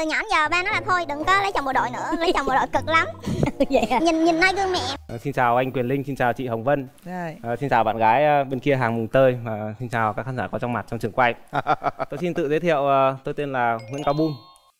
từ nhỏ đến giờ ba nói là thôi đừng có lấy chồng bộ đội nữa lấy chồng bộ đội cực lắm vậy à? nhìn nhìn noi gương mẹ Ờ, xin chào anh Quyền Linh, xin chào chị Hồng Vân, Rồi. Ờ, xin chào bạn gái ờ, bên kia hàng mùng tơi và xin chào các khán giả có trong mặt trong trường quay. tôi xin tự giới thiệu, tôi tên là Nguyễn Cao Bum,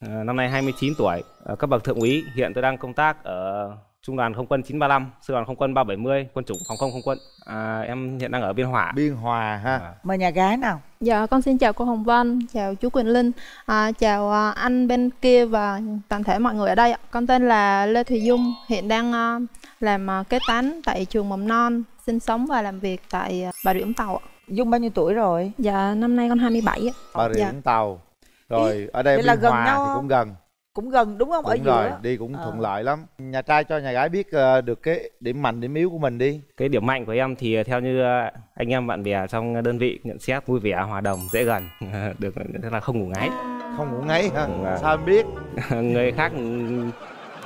Ờ, năm nay 29 tuổi, ờ, cấp bậc thượng úy. Hiện tôi đang công tác ở Trung đoàn Không quân 935, Sư đoàn Không quân 370, quân chủng phòng không không quân. À, em hiện đang ở Biên Hòa. Biên Hòa ha. Vâng. Mời nhà gái nào. Dạ, con xin chào cô Hồng Vân, chào chú Quỳnh Linh, à, chào à, anh bên kia và toàn thể mọi người ở đây ạ. Con tên là Lê Thùy Dung, hiện đang à, làm à, kế toán tại trường mầm non, sinh sống và làm việc tại à, Bà Rịa Vũng Tàu. Dung bao nhiêu tuổi rồi? Dạ, năm nay con 27 ạ. Bà Rịa Dạ. Vũng Tàu. Rồi ở đây là Biên gần Hòa nhau thì cũng gần. Cũng gần đúng không? Ở Đúng rồi, giữa. đi cũng Ờ. thuận lợi lắm. Nhà trai cho nhà gái biết ờ, được cái điểm mạnh điểm yếu của mình đi. Cái điểm mạnh của em thì theo như ờ, anh em bạn bè trong đơn vị nhận xét vui vẻ, hòa đồng, dễ gần, được rất là không ngủ ngáy. Không ngủ ngáy ha. Vâng. Sao em biết? Người khác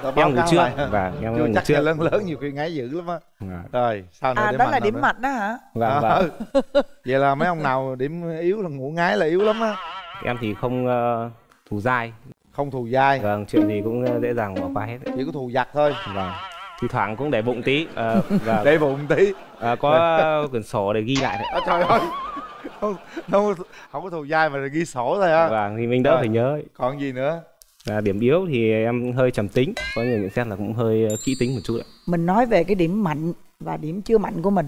báo em ngủ trước và em Chưa ngủ chắc trước. lớn lớn nhiều khi ngáy dữ lắm á. Vâng. Rồi, sao nữa À đó là điểm mạnh đó hả? Vâng, Ờ, vâng. Vậy là mấy ông nào điểm yếu là ngủ ngáy là yếu lắm á. Em thì không ờ, thù dai, Không thù dai, vâng, chuyện gì cũng ờ, dễ dàng bỏ qua hết. chỉ có thù giặc thôi. Vâng. Thi thoảng cũng để bụng tí ờ, và Để bụng tí. ờ, có quyển sổ để ghi lại đấy. Ôi trời ơi. Không, không, không có thù dai mà là ghi sổ thôi á. Vâng, thì mình đỡ Rồi. phải nhớ. Còn gì nữa? Và điểm yếu thì em hơi trầm tính, có người nhận xét là cũng hơi kỹ tính một chút ạ. Mình nói về cái điểm mạnh và điểm chưa mạnh của mình.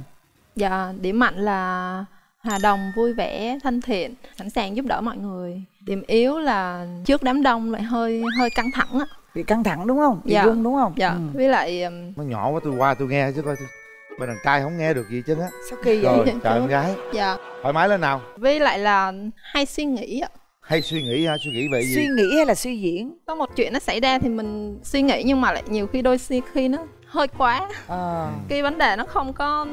Dạ, điểm mạnh là hòa đồng, vui vẻ, thân thiện, sẵn sàng giúp đỡ mọi người. Điểm yếu là trước đám đông lại hơi hơi căng thẳng á. Bị căng thẳng đúng không? Bị Dạ. run đúng không? Dạ, Ừ. với lại Nó nhỏ quá tôi qua tôi nghe chứ coi. Bên đàn trai không nghe được gì chứ á. Sao kỳ vậy? Rồi, chào em gái. dạ, Thoải mái lên nào. với lại là hay suy nghĩ ạ. Hay suy nghĩ ha, suy nghĩ về gì? Suy nghĩ hay là suy diễn? có một chuyện nó xảy ra thì mình suy nghĩ nhưng mà lại nhiều khi đôi khi khi nó hơi quá Ờ. cái vấn đề nó không có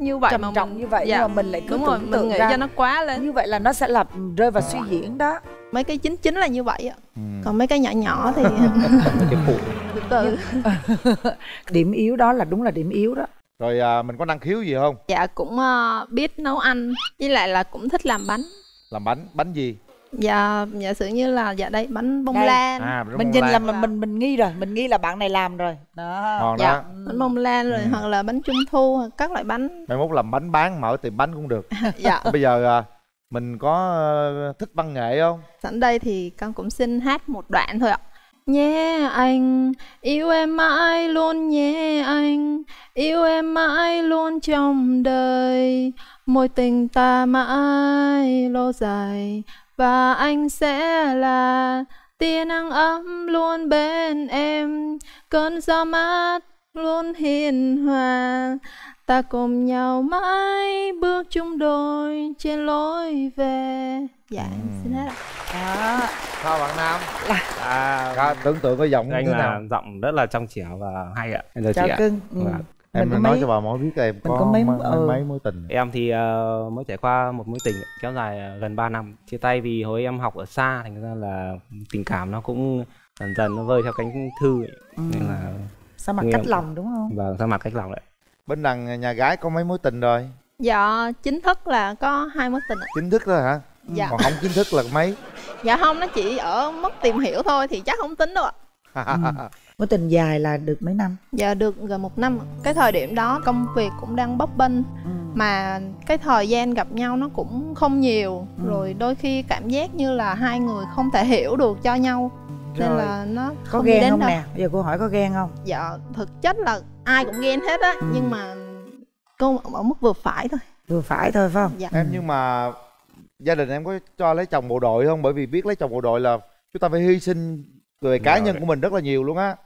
như vậy Trầm mà trọng mình như vậy dạ, nhưng mà mình lại cứ đúng rồi tưởng mình tượng nghĩ ra. cho nó quá lên Như vậy là nó sẽ là rơi vào suy diễn đó. mấy cái chính chính là như vậy ạ Ừ. còn mấy cái nhỏ nhỏ thì Cái phụ từ từ Điểm yếu đó là đúng là điểm yếu đó. Rồi à, mình có năng khiếu gì không? dạ cũng ờ, biết nấu ăn với lại là cũng thích làm bánh Làm bánh, bánh gì? Dạ giả sử như là dạ đây bánh bông Đây. lan À, bánh Mình nhìn lan. là mình mình mình nghi rồi, mình nghi là bạn này làm rồi. Đó. Ngon dạ đó. bánh bông lan rồi Ừ. hoặc là bánh trung thu hoặc các loại bánh Mai mốt làm bánh bán mở tiệm bánh cũng được. dạ Bây giờ à, mình có ờ, thích văn nghệ không? sẵn đây thì con cũng xin hát một đoạn thôi ạ Nhé anh, yêu em mãi luôn nhé anh Yêu em mãi luôn trong đời Mối tình ta mãi lâu dài Và anh sẽ là tia nắng ấm luôn bên em Cơn gió mát luôn hiền hòa Ta cùng nhau mãi bước chung đôi trên lối về Dạ, em xin hết ạ Đó. Sao bạn Nam? à, Có tưởng tượng có giọng anh là nào? giọng rất là trong trẻo và hay ạ. Chào chị ạ. cưng. Ừ. Vâng. Em nói mấy- cho bà mối biết em có, có mấy- mấy, ừ. mấy mối tình. Em thì ờ, mới trải qua một mối tình kéo dài ờ, gần 3 năm. Chia tay vì hồi em học ở xa thành ra là tình cảm nó cũng dần dần nó vơi theo cánh thư ấy. Ừ. Nên là Sao mặt cách lòng đúng không? và ra mặt cách lòng đấy. Bên đằng nhà gái có mấy mối tình rồi? Dạ, chính thức là có hai mối tình ạ Chính thức đó hả? Dạ. Còn không chính thức là mấy? Dạ không, nó chỉ ở mức tìm hiểu thôi thì chắc không tính đâu ạ Mối tình dài là được mấy năm? Dạ được gần một năm. Cái thời điểm đó công việc cũng đang bấp bênh Ừ. Mà cái thời gian gặp nhau nó cũng không nhiều Ừ. Rồi đôi khi cảm giác như là hai người không thể hiểu được cho nhau Nên Rồi. là nó Có ghen đến không đâu nè? Bây giờ cô hỏi có ghen không? Dạ, thực chất là ai cũng ghen hết á Ừ. Nhưng mà cô ở mức vừa phải thôi Vừa phải thôi phải không? Dạ. Em nhưng mà gia đình em có cho lấy chồng bộ đội không? Bởi vì biết lấy chồng bộ đội là chúng ta phải hy sinh về cá Rồi. nhân của mình rất là nhiều luôn á.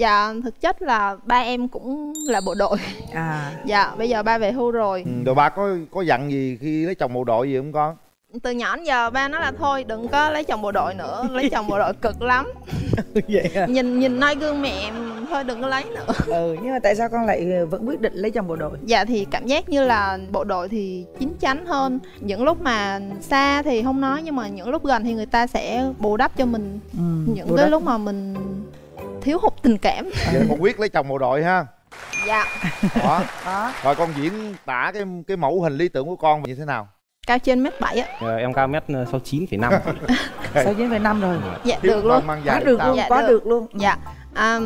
Dạ, thực chất là ba em cũng là bộ đội À. Dạ, bây giờ ba về hưu rồi Ừ, rồi ba có có dặn gì khi lấy chồng bộ đội gì không con? Từ nhỏ đến giờ ba nói là thôi đừng có lấy chồng bộ đội nữa Lấy chồng bộ đội cực lắm Vậy à? Nhìn nhìn noi gương mẹ thôi đừng có lấy nữa Ừ, nhưng mà tại sao con lại ờ, vẫn quyết định lấy chồng bộ đội? Dạ thì cảm giác như là bộ đội thì chín chắn hơn Những lúc mà xa thì không nói Nhưng mà những lúc gần thì người ta sẽ bù đắp cho mình Ừ, Những cái đất. lúc mà mình thiếu hụt tình cảm. Vậy con quyết lấy chồng bộ đội ha. Dạ. Đó. Đó. Rồi con diễn tả cái cái mẫu hình lý tưởng của con như thế nào? cao trên mét bảy ạ. Ờ, em cao mét sáu chín phẩy năm. Sáu chín phẩy năm rồi. Dạ Thiếu được luôn. mang mang quá được luôn Dạ quá được. được luôn. Dạ. À,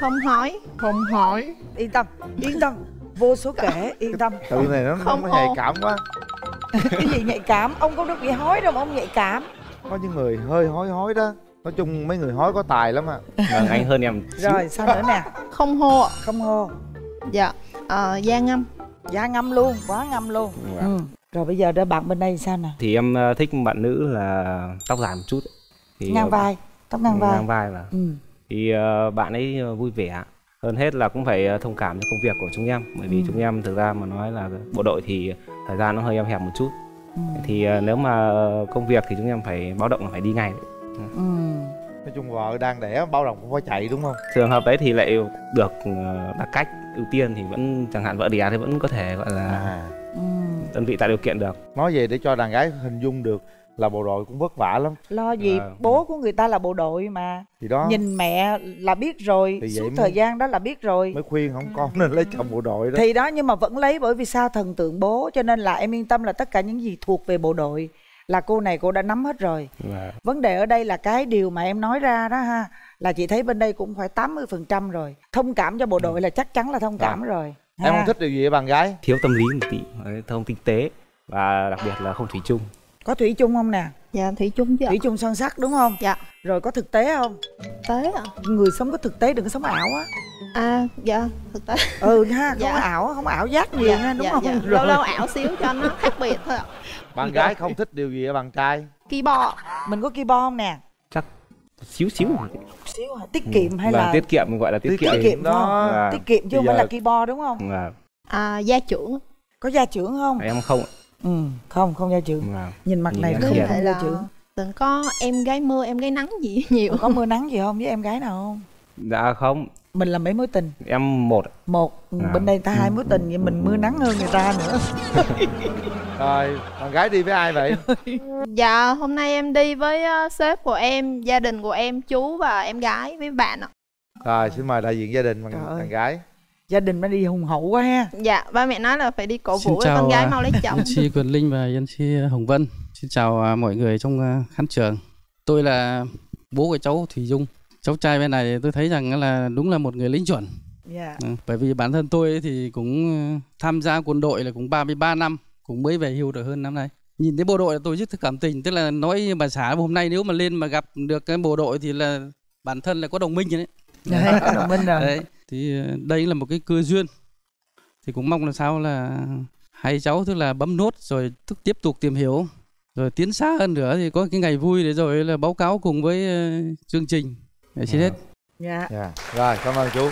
không hỏi. Không hỏi. Yên tâm yên tâm. Vô số kể yên tâm. Tự này nó Không nó nhạy cảm quá. Cái gì nhạy cảm? Ông không được bị hói đâu mà ông nhạy cảm. Có những người hơi hói hói đó nói chung mấy người hói có tài lắm à vâng anh hơn em rồi sao nữa nè? Không hô ạ. Không hô. Dạ à, da ngâm. Da ngâm luôn quá ngâm luôn. Vâng. ừ. rồi bây giờ đứa bạn bên đây sao nè? Thì em ờ, thích bạn nữ là tóc dài một chút thì ngang ờ, vai tóc ngang vai. ngang vai là ừ. thì ờ, bạn ấy ờ, vui vẻ hơn hết là cũng phải ờ, thông cảm cho công việc của chúng em. Bởi vì Ừ. chúng em thực ra mà nói là bộ đội thì thời gian nó hơi eo hẹp một chút. Ừ. thì ờ, nếu mà ờ, công việc thì chúng em phải báo động là phải đi ngay Ừ. nói chung vợ đang đẻ bao đồng cũng phải chạy đúng không? Trường hợp đấy thì lại được ờ, đặt cách ưu tiên thì vẫn chẳng hạn vợ đẻ thì vẫn có thể gọi là à. Ừ. đơn vị tạo điều kiện được. Nói về để cho đàn gái hình dung được là bộ đội cũng vất vả lắm. Lo gì? Vâng. bố của người ta là bộ đội mà. Thì đó. Nhìn mẹ là biết rồi Thì suốt mới- thời gian đó là biết rồi. mới khuyên không con nên lấy chồng bộ đội đó. Thì đó nhưng mà vẫn lấy bởi vì sao thần tượng bố cho nên là em yên tâm là tất cả những gì thuộc về bộ đội là cô này cô đã nắm hết rồi. Và vấn đề ở đây là cái điều mà em nói ra đó ha là chị thấy bên đây cũng phải 80% rồi. Thông cảm cho bộ đội là chắc chắn là thông cảm rồi em ha. không thích điều gì ở bạn gái. Thiếu tâm lý một tí thông tinh tế và đặc biệt là không thủy chung. Có thủy chung không nè? Dạ thủy chung chứ thủy chung son sắt đúng không? Dạ. Rồi có thực tế không? Tế ạ. Người sống có thực tế đừng có sống ảo á. À dạ thực tế. Ừ ha không Dạ. có ảo không ảo giác nhiều nha đúng dạ, không? dạ. Rồi. lâu lâu ảo xíu cho nó khác biệt thôi ạ bạn gái không thích điều gì ở bạn trai? Keyboard. Mình có keyboard không nè? Xíu xíu xíu hả? tiết kiệm hay và là tiết kiệm mình gọi là tiết, Tiết kiệm. Tiết kiệm đó. Và tiết kiệm chứ không phải là giờ- keyboard đúng không? Và à, gia trưởng. Có gia trưởng không? Em không ừ không không gia trưởng. Nhìn mặt Nhìn này không hiền. không gia trưởng. đừng có em gái mưa em gái nắng gì nhiều. Có mưa nắng gì không? Với em gái nào không dạ không. Mình là mấy mối tình? Em một một. Ừ, À. bên đây ta hai mối tình nhưng mình mưa nắng hơn người ta nữa. Rồi bạn gái đi với ai vậy? Dạ hôm nay em đi với ờ, sếp của em gia đình của em chú và em gái với bạn ạ. Rồi xin mời đại diện gia đình Trời ơi. bạn gái. Gia đình mới đi hùng hậu quá ha. Dạ ba mẹ nói là phải đi cổ vũ cho con gái à, mau lấy chồng. Chi Quyền Linh và Yên Chi Hồng Vân. Xin chào à, mọi người trong à, khán trường. Tôi là bố của cháu Thủy Dung Cháu trai bên này tôi thấy rằng là đúng là một người lính chuẩn. Dạ. Ừ, Bởi vì bản thân tôi thì cũng à, tham gia quân đội là cũng 33 năm Cũng mới về hưu được hơn năm nay. Nhìn thấy bộ đội là tôi rất cảm tình Tức là nói như bà xã hôm nay nếu mà lên mà gặp được cái bộ đội thì là bản thân là có đồng minh rồi đấy đấy có đồng minh rồi. Đấy, thì ờ, đây là một cái cơ duyên. Thì cũng mong là sao là hai cháu tức là bấm nốt rồi tức tiếp tục tìm hiểu rồi tiến xa hơn nữa thì có cái ngày vui để rồi là báo cáo cùng với ờ, chương trình. Để xin hết. dạ dạ rồi cảm ơn chú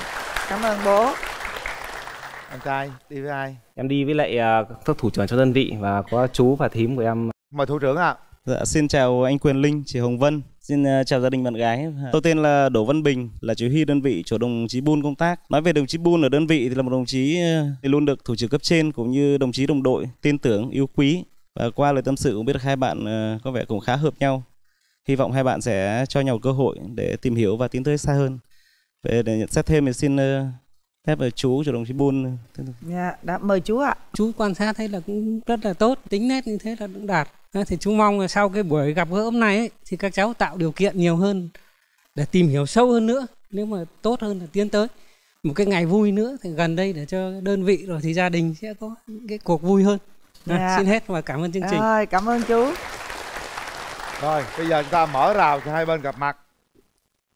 cảm ơn bố anh trai đi với ai em đi với lại ờ, các thủ trưởng cho đơn vị và có chú và thím của em mời thủ trưởng ạ Dạ, xin chào anh Quyền Linh, chị Hồng Vân. Xin ờ, chào gia đình bạn gái. Tôi tên là Đỗ Văn Bình, là chỉ huy đơn vị chỗ đồng chí Bun công tác. Nói về đồng chí Bun ở đơn vị thì là một đồng chí ờ, thì luôn được thủ trưởng cấp trên cũng như đồng chí đồng đội tin tưởng, yêu quý. Và qua lời tâm sự cũng biết hai bạn có vẻ cũng khá hợp nhau. Hy vọng hai bạn sẽ cho nhau cơ hội để tìm hiểu và tiến tới xa hơn. Về để nhận xét thêm thì xin ờ, phép ờ, chú cho đồng chí Bun. Dạ đã mời chú ạ. Chú quan sát thấy là cũng rất là tốt tính nét như thế là cũng đạt. À, thì chú mong là sau cái buổi gặp gỡ hôm nay ấy, thì các cháu tạo điều kiện nhiều hơn để tìm hiểu sâu hơn nữa. Nếu mà tốt hơn là tiến tới. Một cái ngày vui nữa thì gần đây để cho đơn vị rồi thì gia đình sẽ có những cái cuộc vui hơn. À, Dạ. xin hết và cảm ơn chương trình. Rồi cảm ơn chú rồi bây giờ chúng ta mở rào cho hai bên gặp mặt.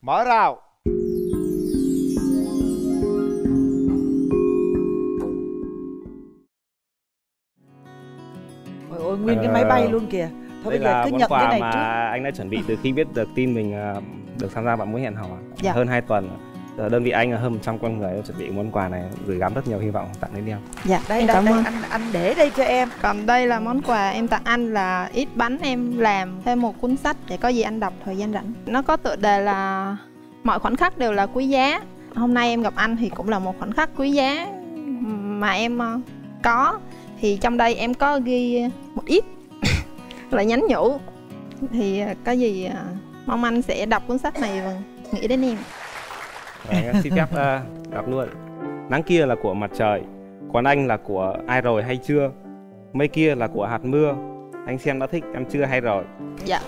Mở rào. Ôi, ôi nguyên cái máy bay luôn kìa. Thôi đây bây giờ cứ nhận cái quà này mà trước. anh đã chuẩn bị từ khi biết được tin mình ờ, được tham gia bạn mối hẹn hò Dạ. hơn 2 tuần. Ờ, đơn vị anh là hơn 100 con người chuẩn bị món quà này gửi gắm rất nhiều hy vọng tặng đến em. Dạ đây em đây, cảm đây ơn. anh anh để đây cho em. Còn đây là món quà em tặng anh là ít bánh em làm thêm một cuốn sách để có gì anh đọc thời gian rảnh. Nó có tựa đề là mọi khoảnh khắc đều là quý giá hôm nay em gặp anh thì cũng là một khoảnh khắc quý giá mà em ờ, có. Thì trong đây em có ghi một ít là nhắn nhủ thì ờ, có gì ờ, mong anh sẽ đọc cuốn sách này và nghĩ đến em Và em xin phép ờ, đọc luôn. Nắng kia là của mặt trời còn anh là của ai rồi hay chưa? Mây kia là của hạt mưa. Anh xem đã thích em chưa hay rồi? Dạ.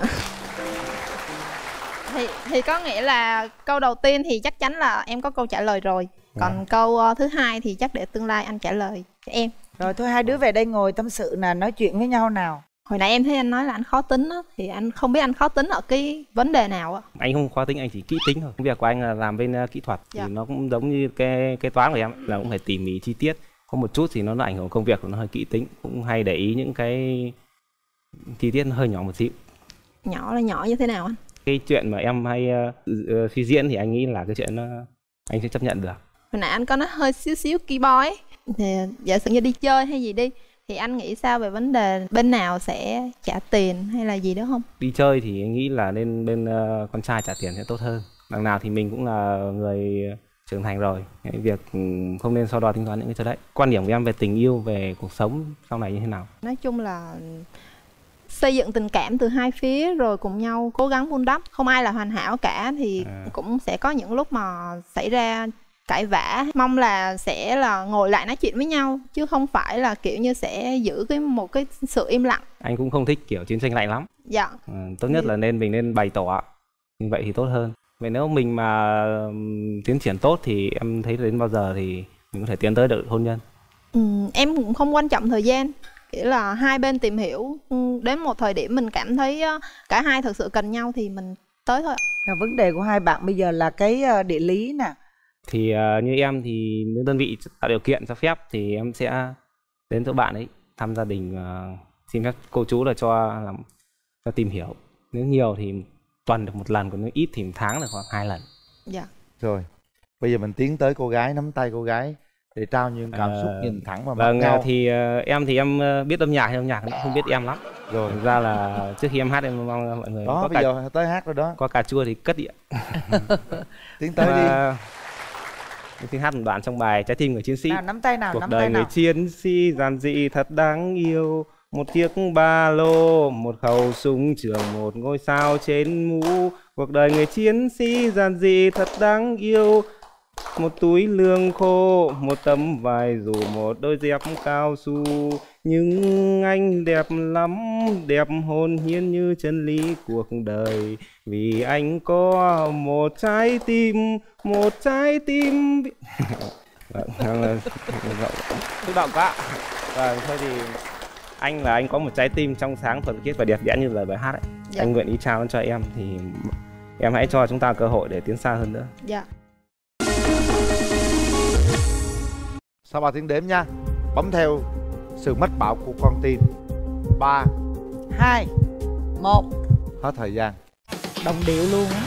Thì thì có nghĩa là câu đầu tiên thì chắc chắn là em có câu trả lời rồi. Còn câu ờ, thứ hai thì chắc để tương lai anh trả lời cho em. Rồi thôi hai đứa về đây ngồi tâm sự nè nói chuyện với nhau nào hồi nãy em thấy anh nói là anh khó tính á thì anh không biết anh khó tính ở cái vấn đề nào á. Anh không khó tính anh chỉ kỹ tính thôi. Công việc của anh là làm bên ờ, kỹ thuật Dạ. thì nó cũng giống như cái cái toán của em là cũng phải tỉ mỉ chi tiết. Có một chút thì nó là ảnh hưởng công việc của nó hơi kỹ tính cũng hay để ý những cái chi tiết nó hơi nhỏ một xíu. Nhỏ là nhỏ như thế nào anh? Cái chuyện mà em hay ờ, ờ, suy diễn thì anh nghĩ là cái chuyện nó anh sẽ chấp nhận được. Hồi nãy anh có nói hơi xíu xíu keyboy ấy. thì giả sử như đi chơi hay gì đi thì anh nghĩ sao về vấn đề bên nào sẽ trả tiền hay là gì đó không? Đi chơi thì anh nghĩ là nên bên ờ, con trai trả tiền sẽ tốt hơn. Đằng nào thì mình cũng là người trưởng thành rồi. Cái việc ừ, không nên so đo tính toán những cái chỗ đấy. Quan điểm của em về tình yêu về cuộc sống sau này như thế nào? Nói chung là xây dựng tình cảm từ hai phía rồi cùng nhau cố gắng vun đắp. Không ai là hoàn hảo cả thì À. cũng sẽ có những lúc mà xảy ra cãi vã. Mong là sẽ là ngồi lại nói chuyện với nhau chứ không phải là kiểu như sẽ giữ cái một cái sự im lặng. Anh cũng không thích kiểu chiến tranh lạnh lắm. Dạ. Ừ, tốt nhất là nên mình nên bày tỏ. Như vậy thì tốt hơn. Vậy nếu mình mà tiến triển tốt thì em thấy đến bao giờ thì mình có thể tiến tới được hôn nhân? Ừ, em cũng không quan trọng thời gian. Nghĩa là hai bên tìm hiểu ừ, đến một thời điểm mình cảm thấy cả hai thực sự cần nhau thì mình tới thôi ạ. Là vấn đề của hai bạn bây giờ là cái địa lý nè thì ờ, như em thì nếu đơn vị tạo điều kiện cho phép thì em sẽ đến chỗ bạn ấy thăm gia đình ờ, xin phép cô chú là cho làm cho tìm hiểu. Nếu nhiều thì tuần được một lần còn nếu ít thì một tháng được khoảng hai lần. Dạ. Rồi bây giờ mình tiến tới cô gái nắm tay cô gái để trao những cảm xúc Ờ, nhìn thẳng vào vâng nhau. thì ờ, em thì em biết âm nhạc hay âm nhạc cũng không biết em lắm. Rồi. Thực ra là trước khi em hát em mong mọi người đó có bây cà, giờ tới hát rồi đó. có cà chua thì cất đi ạ tiến tới đi Xin hát một đoạn trong bài trái tim người chiến sĩ. Nào nắm tay nào cuộc nắm đời tay người nào. chiến sĩ giản dị thật đáng yêu. Một chiếc ba lô một khẩu súng trường một ngôi sao trên mũ. Cuộc đời người chiến sĩ giản dị thật đáng yêu. Một túi lương khô một tấm vải dù một đôi dép cao su nhưng anh đẹp lắm đẹp hồn nhiên như chân lý cuộc đời. Vì anh có một trái tim một trái tim Vâng, vâng, vâng. xúc động quá. Vâng thôi thì anh là anh có một trái tim trong sáng thuần khiết và đẹp đẽ như lời bài hát ấy. Dạ. anh nguyện ý trao cho em thì em hãy cho chúng ta cơ hội để tiến xa hơn nữa. Dạ. Sau ba tiếng đếm nha. Bấm theo sự mách bảo của con tim. Ba. Hai. Một. Hết thời gian. Đồng điệu luôn á.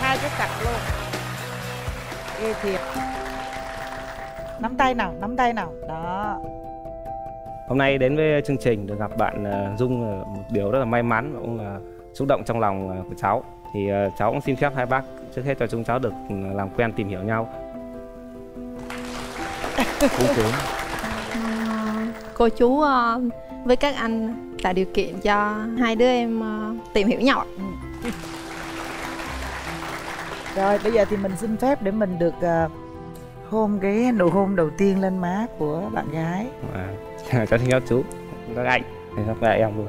Hai cái cặp luôn. Ghê thiệt. Nắm tay nào nắm tay nào. Đó. Hôm nay đến với chương trình được gặp bạn ờ, Dung là một điều rất là may mắn và cũng là xúc động trong lòng ờ, của cháu. Thì ờ, cháu cũng xin phép hai bác trước hết cho chúng cháu được làm quen tìm hiểu nhau. Ờ, cô chú ờ, với các anh tạo điều kiện cho hai đứa em ờ, tìm hiểu nhau ạ. rồi bây giờ thì mình xin phép để mình được ờ, hôn cái nụ hôn đầu tiên lên má của bạn gái. À, cháu xin phép chú. Các anh. Các em luôn?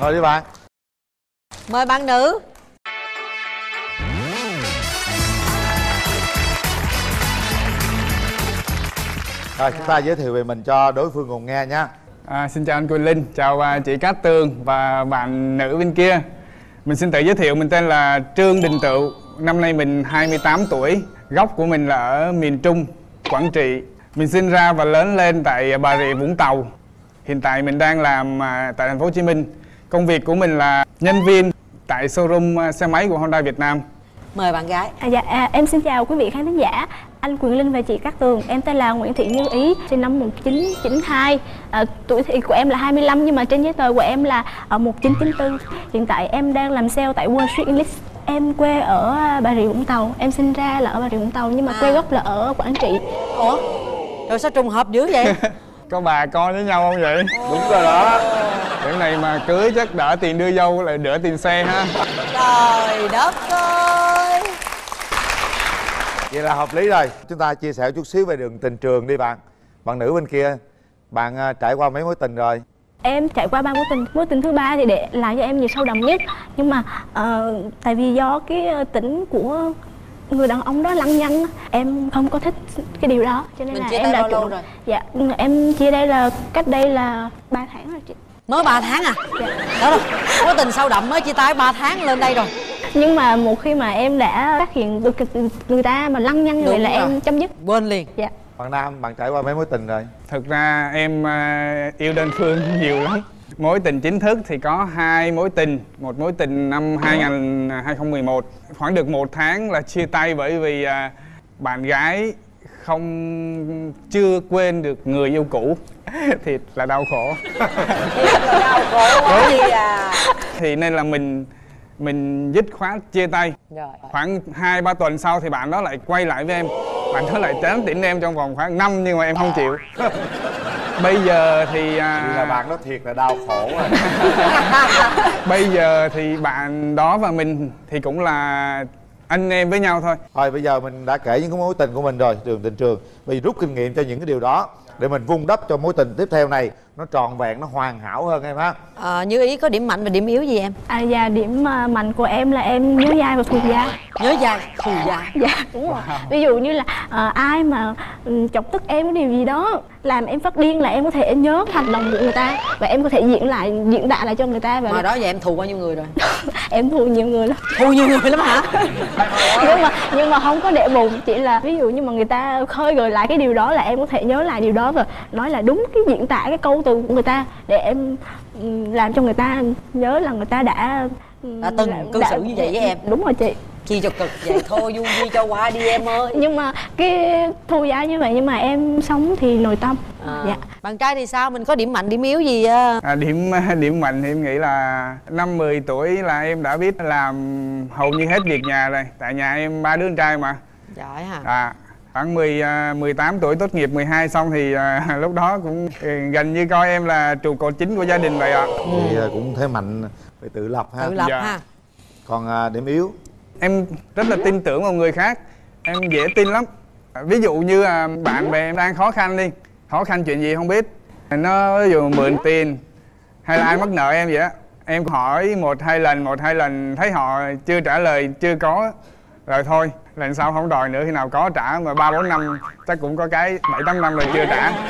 Ngồi đi bạn. Mời bạn nữ rồi chúng ta giới thiệu về mình cho đối phương cùng nghe nha. À, xin chào anh Quỳnh Linh, chào à, chị Cát Tường và bạn nữ bên kia. Mình xin tự giới thiệu, mình tên là Trương Đình Tựu Năm nay mình 28 tuổi Gốc của mình là ở miền Trung, Quảng Trị. Mình sinh ra và lớn lên tại Bà Rịa Vũng Tàu. Hiện tại mình đang làm à, tại thành phố Hồ Chí Minh. Công việc của mình là nhân viên tại showroom à, xe máy của Honda Việt Nam Mời bạn gái. À, dạ, à, em xin chào quý vị khán thính giả. Anh Quyền Linh và chị Cát Tường Em tên là Nguyễn Thị Như Ý Sinh năm 1992 à, Tuổi thì của em là 25 Nhưng mà trên giấy tờ của em là ở 1994 Hiện tại em đang làm sale tại Wall Street English. Em quê ở Bà Rịa Vũng Tàu. Em sinh ra là ở Bà Rịa Vũng Tàu Nhưng mà quê gốc là ở Quảng Trị. Ủa? Rồi sao trùng hợp dữ vậy? Có bà con với nhau không vậy? đúng rồi đó. Điểm này mà cưới chắc đỡ tiền đưa dâu lại đỡ tiền xe ha. Trời đất ơi vậy là hợp lý rồi. Chúng ta chia sẻ chút xíu về đường tình trường đi bạn. Bạn nữ bên kia bạn à, trải qua mấy mối tình rồi? Em trải qua ba mối tình. Mối tình thứ ba thì để lại cho em nhiều sâu đậm nhất. Nhưng mà ờ, tại vì do cái ờ, tính của người đàn ông đó lăng nhăng em không có thích cái điều đó. Cho nên Mình là chia em tay đã bao lâu chủ- rồi? dạ em chia đây là cách đây là 3 tháng rồi chị. Mới 3 tháng à? Đó rồi. Mối tình sâu đậm mới chia tay 3 tháng lên đây rồi nhưng mà một khi mà em đã phát hiện được người ta mà lăng nhăng Đúng là rồi. em chấm dứt. Quên liền. Dạ. Bạn nam bạn trải qua mấy mối tình rồi? Thực ra em à, yêu đơn phương nhiều lắm. Mối tình chính thức thì có hai mối tình. Một mối tình năm 2000 2011 khoảng được một tháng là chia tay bởi vì à, bạn gái không chưa quên được người yêu cũ. Thì là đau khổ. Đau khổ quá gì à. Thì nên là mình mình dứt khoát chia tay. Rồi. Khoảng hai ba tuần sau thì bạn đó lại quay lại với em. Bạn đó lại tán tỉnh em trong vòng khoảng năm nhưng mà em không chịu. Bây giờ thì à, là bạn đó thiệt là đau khổ rồi. Bây giờ thì bạn đó và mình thì cũng là anh em với nhau thôi. Thôi bây giờ mình đã kể những cái mối tình của mình rồi đường tình trường. Bây giờ rút kinh nghiệm cho những cái điều đó để mình vun đắp cho mối tình tiếp theo này. Nó tròn vẹn nó hoàn hảo hơn em ha. À, như ý có điểm mạnh và điểm yếu gì em? À dạ điểm à, mạnh của em là em nhớ dai và thù dai. Nhớ dai thù dai. Dạ đúng rồi. Ví dụ như là à, ai mà ừ, chọc tức em cái điều gì đó làm em phát điên là em có thể nhớ hành động của người ta và em có thể diễn lại diễn đạt lại cho người ta và mà đó giờ em thù bao nhiêu người rồi? Em thù nhiều người lắm. Thù nhiều người lắm hả? Nhưng mà nhưng mà không có để bụng chỉ là ví dụ như mà người ta khơi gợi lại cái điều đó là em có thể nhớ lại điều đó và nói là đúng cái diễn tả cái câu từ của người ta để em ừ, làm cho người ta nhớ là người ta đã ừ, Đã từng cư xử như vậy với em. đúng rồi chị. Chi cho cực vậy thôi vui vui cho qua đi em ơi. Nhưng mà cái thu giá như vậy nhưng mà em sống thì nội tâm à, dạ. bạn trai thì sao? Mình có điểm mạnh điểm yếu gì á? À, điểm điểm mạnh thì em nghĩ là năm 10 tuổi là em đã biết làm hầu như hết việc nhà rồi. Tại nhà em ba đứa con trai mà. Giỏi hả? À khoảng 10 à, 18 tuổi tốt nghiệp 12 xong thì à, lúc đó cũng ừ, gần như coi em là trụ cột chính của gia đình vậy ạ. Thì à, cũng thế mạnh phải tự lập ha. Tự lập Dạ. ha. Còn à, điểm yếu? Em rất là tin tưởng vào người khác em dễ tin lắm. Ví dụ như à, bạn bè em đang khó khăn đi khó khăn chuyện gì không biết. Nó ví dụ mượn tiền hay là ai mắc nợ em vậy á em hỏi một hai lần một hai lần thấy họ chưa trả lời chưa có rồi thôi lần sau không đòi nữa khi nào có trả mà ba bốn năm chắc cũng có cái bảy tám năm rồi chưa trả.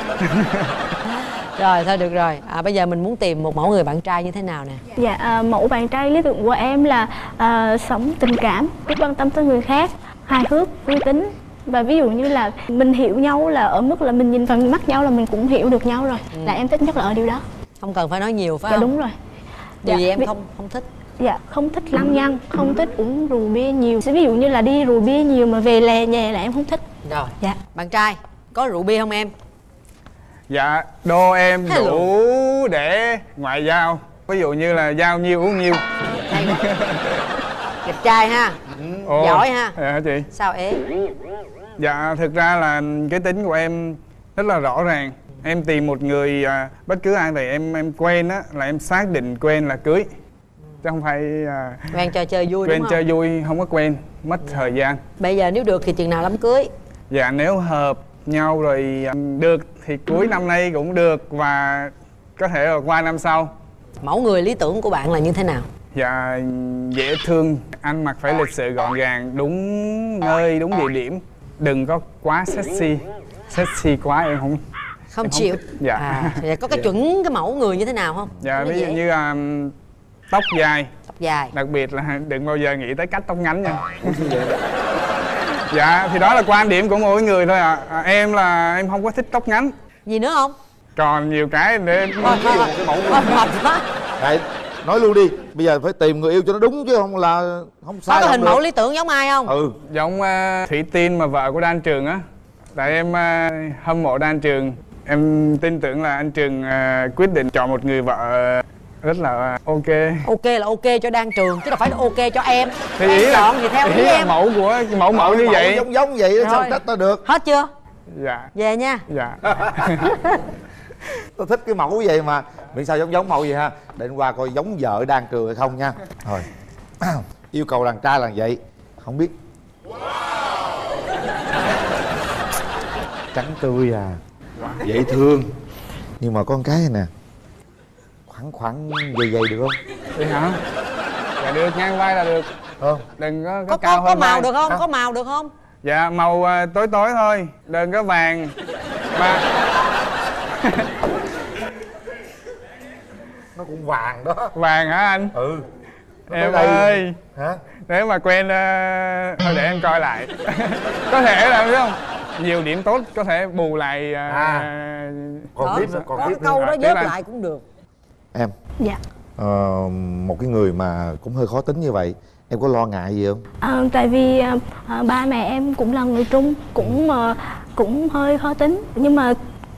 Rồi thôi được rồi. À, bây giờ mình muốn tìm một mẫu người bạn trai như thế nào nè? Dạ, à, mẫu bạn trai lý tưởng của em là à, sống tình cảm, biết quan tâm tới người khác, hài hước, uy tín và ví dụ như là mình hiểu nhau là ở mức là mình nhìn vào mắt nhau là mình cũng hiểu được nhau rồi. Là em thích nhất là ở điều đó. Không cần phải nói nhiều phải dạ không? đúng rồi. Điều Dạ, gì em vì- không không thích dạ không thích lăng nhăng không thích uống rượu bia nhiều. Ví dụ như là đi rượu bia nhiều mà về lè nhè là em không thích. Rồi dạ. bạn trai có rượu bia không em? Dạ đô em Hello. đủ để ngoại giao. Ví dụ như là giao nhiêu uống nhiêu. Đẹp trai ha. Ồ, giỏi ha. Dạ chị. Sao ế? Dạ, thực ra là cái tính của em rất là rõ ràng. Em tìm một người à, bất cứ ai vậy em em quen á là em xác định quen là cưới. Chứ không phải à, quen trò chơi vui quen đúng chơi không vui không có quen, mất thời gian. bây giờ nếu được thì chừng nào đám cưới Dạ nếu hợp nhau rồi à, được thì cuối năm nay cũng được và có thể là qua năm sau. mẫu người lý tưởng của bạn là như thế nào Dạ dễ thương, ăn mặc phải lịch sự gọn gàng, đúng nơi, đúng địa điểm. Đừng có quá sexy. Sexy quá em không không em chịu. Dạ. à, vậy có cái chuẩn cái mẫu người như thế nào không Dạ ví dụ như um, tóc dài. Tóc dài. Đặc biệt là đừng bao giờ nghĩ tới cắt tóc ngắn nha. Dạ thì đó là quan điểm của mỗi người thôi ạ. À. Em là em không có thích tóc ngắn. Gì nữa không? Còn nhiều cái để em thôi thôi thôi. cái mẫu thôi mệt quá. Đấy, nói luôn đi. Bây giờ phải tìm người yêu cho nó đúng chứ không là không sai có hình mẫu lý tưởng giống ai không? Ừ. Giống uh, Thủy Tiên mà vợ của Đan Trường á. Tại em uh, hâm mộ Đan Trường. Em tin tưởng là anh Trường uh, quyết định chọn một người vợ rất là ok. Ok là ok cho đang trường chứ đâu phải là ok cho em. Thì em ý là, chọn thì theo ý, ý là em. mẫu của mẫu mẫu như vậy. giống giống vậy sao Rồi. trách ta được? Hết chưa? Dạ. Về nha. Dạ. Tôi thích cái mẫu vậy mà. Miễn sao giống giống mẫu gì ha. Để qua coi giống vợ đang trường hay không nha. Rồi. Yêu cầu đàn trai là vậy. Không biết. Trắng tươi à. Dễ thương. Nhưng mà con cái này nè khoảng khoảng dày dày được không? Vậy hả? Dạ được, ngang vai là được. Không Đừng có, có, có cao có, có hơn màu vai được không? Hả? có màu được không? Dạ, màu à, tối tối thôi. Đừng có vàng. Mà nó cũng vàng đó. Vàng hả anh? Ừ. Nó Em đây. ơi. Hả? Nếu mà quen à, Thôi để em coi lại. Có thể là biết không? Nhiều điểm tốt có thể bù lại à, còn tiếp nữa còn có tiếp cái câu đó anh. lại cũng được em? Dạ. Ờ, một cái người mà cũng hơi khó tính như vậy em có lo ngại gì không? À, tại vì à, ba mẹ em cũng là người Trung cũng à, cũng hơi khó tính nhưng mà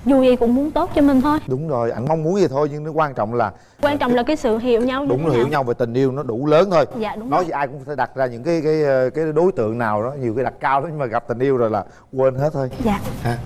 dù gì cũng muốn tốt cho mình thôi. Đúng rồi anh mong muốn vậy thôi nhưng nó quan trọng là quan trọng là cái sự hiểu nhau đúng là hiểu nào. nhau về tình yêu nó đủ lớn thôi. Dạ, đúng nói rồi. với ai cũng phải đặt ra những cái cái cái đối tượng nào đó nhiều cái đặt cao đó nhưng mà gặp tình yêu rồi là quên hết thôi. Dạ. Ha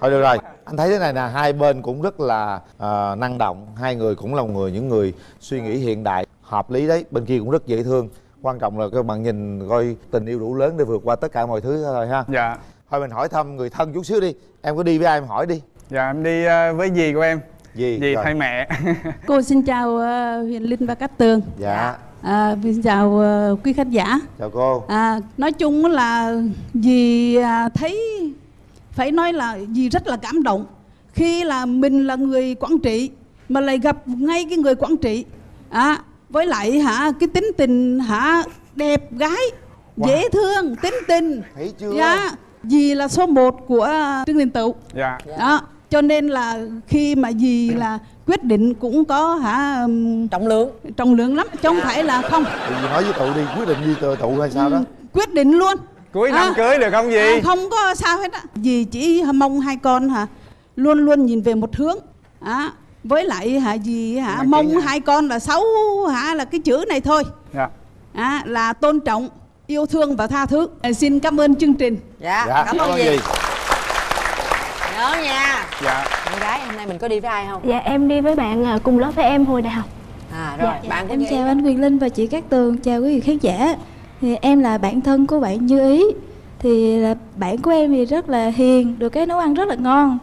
thôi được rồi anh thấy thế này nè hai bên cũng rất là ờ, năng động. Hai người cũng là người những người suy nghĩ hiện đại hợp lý đấy. Bên kia cũng rất dễ thương. Quan trọng là các bạn nhìn coi tình yêu đủ lớn để vượt qua tất cả mọi thứ thôi ha. Dạ. Thôi mình hỏi thăm người thân chút xíu đi. Em có đi với ai em hỏi đi. Dạ em đi à, với dì của em. Dì, Dì thay mẹ. Cô xin chào ờ, Huyền Linh và Cát Tường. dạ. À, xin chào ờ, quý khán giả. chào cô. À, nói chung là dì à, thấy phải nói là dì rất là cảm động. Khi là mình là người Quảng Trị mà lại gặp ngay cái người Quảng Trị. À, với lại hả cái tính tình hả đẹp gái, dễ thương, tính tình. thấy chưa? Dạ, dì là số 1 của Trương Đình Tựu. Dạ. Đó, cho nên là khi mà dì là quyết định cũng có hả trọng lượng. trọng lượng lắm chứ không phải là không. Thì nói với tụ đi quyết định với tụ hay sao đó? Quyết định luôn Cuối năm À. cưới được không dì? À, không có sao hết á. Dì chỉ mong hai con hả luôn luôn nhìn về một hướng. À, với lại hả dì hả Mà mong hai con là xấu hả là cái chữ này thôi. Dạ. À, là tôn trọng yêu thương và tha thứ. À, xin cảm ơn chương trình. Dạ, dạ cảm ơn dì nhớ nha. Dạ. Con gái hôm nay mình có đi với ai không? Dạ em đi với bạn à, cùng lớp với em hồi đại học. À rồi Dạ. bạn có Em chào anh Quyền Linh và chị Cát Tường, chào quý vị khán giả. Thì em là bạn thân của bạn Như Ý. Thì là bạn của em thì rất là hiền, được cái nấu ăn rất là ngon.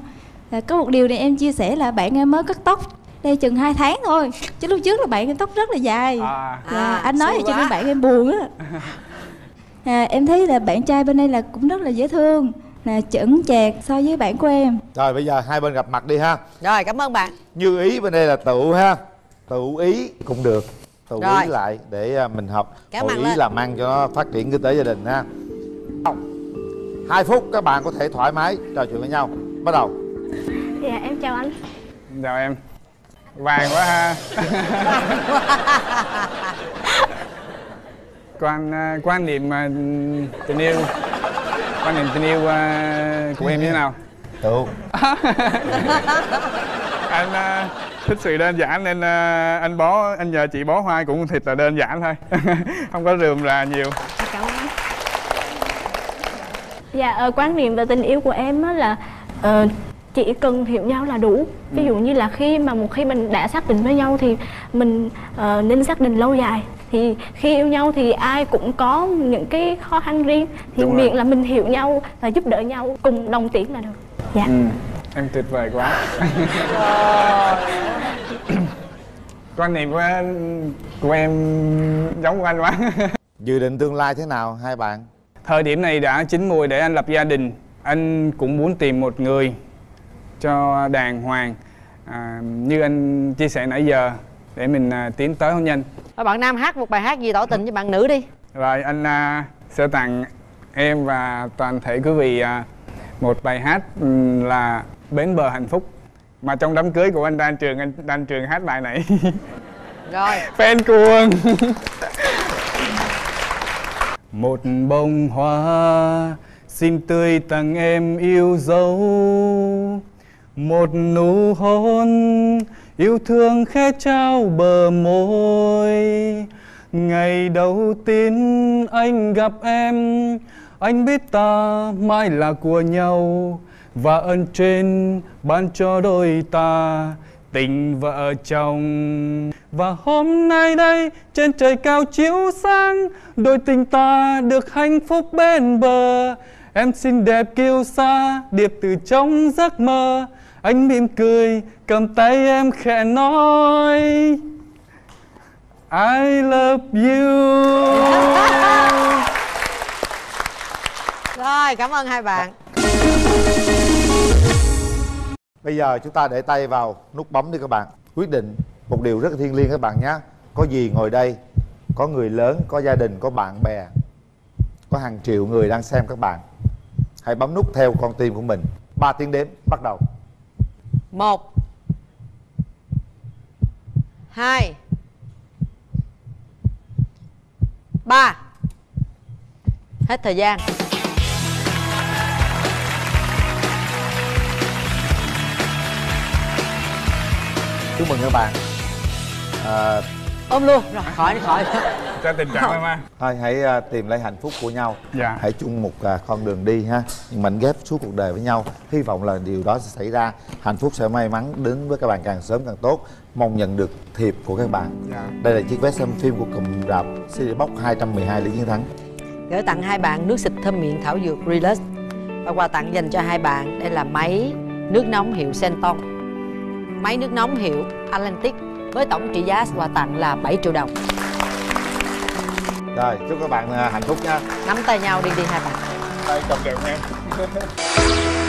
À, có một điều này em chia sẻ là bạn em mới cắt tóc đây chừng 2 tháng thôi. Chứ lúc trước là bạn em tóc rất là dài. À. Dạ, À, anh nói cho nên bạn em buồn á. À, em thấy là bạn trai bên đây là cũng rất là dễ thương, là chững chạc so với bạn của em. rồi bây giờ hai bên gặp mặt đi ha rồi cảm ơn bạn như ý bên đây là tụ ha tụ ý cũng được tụ Rồi. ý lại để à, mình học. Kéo hội ý lên. làm ăn cho nó phát triển kinh tế gia đình ha. Hai phút các bạn có thể thoải mái trò chuyện với nhau. Bắt đầu. Dạ em chào anh. Chào em. Vàng quá ha. Quan à, quan niệm à, tình yêu. Quan niệm tình yêu của em như thế nào? Tụ anh à, thích sự đơn giản nên à, anh bó anh nhờ chị bó hoa cũng thiệt là đơn giản thôi. Không có rườm rà nhiều. Cảm ơn. Dạ ờ, quan niệm về tình yêu của em á là ờ, chỉ cần hiểu nhau là đủ. Ví dụ như là khi mà một khi mình đã xác định với nhau thì mình ờ, nên xác định lâu dài. Thì khi yêu nhau thì ai cũng có những cái khó khăn riêng. Thì Đúng rồi. miệng là mình hiểu nhau và giúp đỡ nhau cùng đồng tiến là được. Dạ. Ừ. em tuyệt vời quá. Quan niệm của của em giống của anh quá. Dự định tương lai thế nào hai bạn? Thời điểm này đã chín mùi để anh lập gia đình. Anh cũng muốn tìm một người cho đàng hoàng à, như anh chia sẻ nãy giờ để mình à, tiến tới hôn nhân. Thôi bạn nam hát một bài hát gì tỏ tình cho bạn nữ đi. Rồi anh à, sẽ tặng em và toàn thể quý vị à, một bài hát là bến bờ hạnh phúc. Mà trong đám cưới của anh Đan Trường anh Đan Trường hát bài này. Rồi. Fan cuồng. Một bông hoa xin tươi tặng em yêu dấu. Một nụ hôn yêu thương khẽ trao bờ môi. Ngày đầu tiên anh gặp em anh biết ta mãi là của nhau và ơn trên ban cho đôi ta tình vợ chồng. Và hôm nay đây trên trời cao chiếu sáng đôi tình ta được hạnh phúc bên bờ. Em xinh đẹp kiêu sa Điệp từ trong giấc mơ. Anh mỉm cười Cầm tay em khẽ nói I love you. Rồi, cảm ơn hai bạn. Bây giờ chúng ta để tay vào nút bấm đi các bạn. Quyết định một điều rất thiêng liêng các bạn nhé. Có gì ngồi đây Có người lớn, có gia đình, có bạn bè Có hàng triệu người đang xem các bạn Hãy bấm nút theo con tim của mình. 3 tiếng đếm, bắt đầu. Một Hai Ba. Hết thời gian. Chúc mừng các bạn. À, Ôm luôn, rồi khỏi khỏi Cho tình trạng em ha. Thôi hãy à, tìm lấy hạnh phúc của nhau. Dạ. Hãy chung một à, con đường đi ha. Nhưng mảnh ghép suốt cuộc đời với nhau. Hy vọng là điều đó sẽ xảy ra. Hạnh phúc sẽ may mắn đến với các bạn càng sớm càng tốt. Mong nhận được thiệp của các bạn. Dạ. Đây là chiếc vé xem phim của cụm rạp CD Box 212 Lý Chiến Thắng. Gửi tặng hai bạn nước xịt thơm miệng thảo dược Relax. Và quà tặng dành cho hai bạn Đây là máy nước nóng hiệu Senton Máy nước nóng hiệu Atlantic Với tổng trị giá quà tặng là 7 triệu đồng. Rồi chúc các bạn à, hạnh phúc nha. Nắm tay nhau đi đi hai bạn. Đây cầm đều em